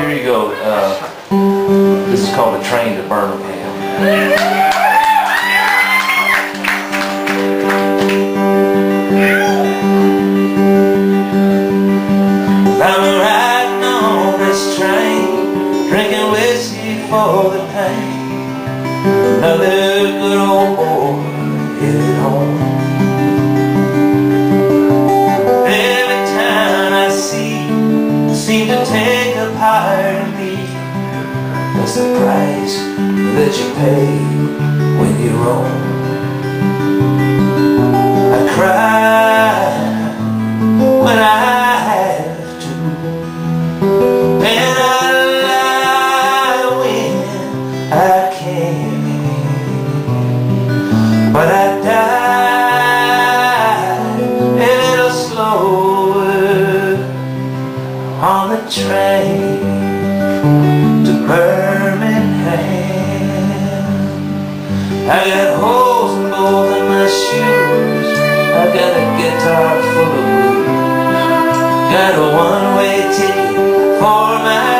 here you go. Uh, this is called a train to Birmingham. I'm riding on this train, drinking whiskey for the pain. Another good old boy That's the price that you pay when you roam. I cry when I have to, and I lie when I can. But I die on the train to Birmingham. I got holes in both of my shoes. I got a guitar full of blues. Got a one-way ticket for my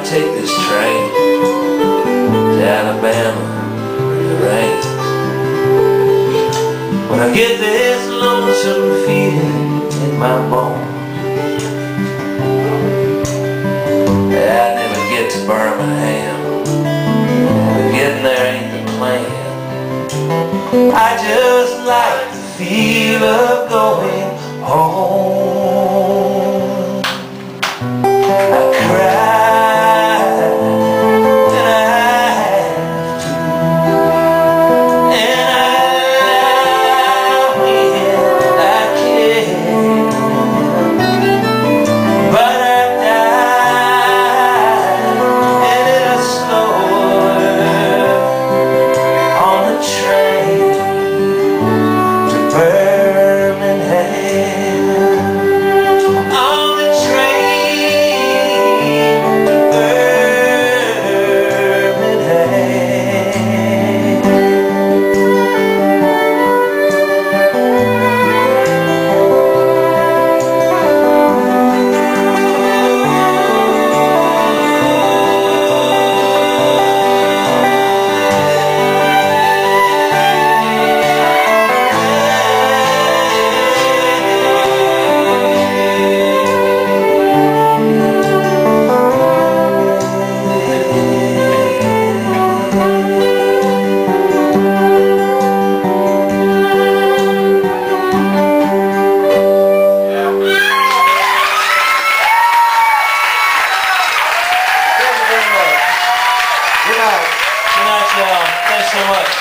I take this train to Alabama in the rain. When I get this lonesome feeling in my bones, I never get to Birmingham. Getting there ain't the plan. I just like the feel of going home. Much.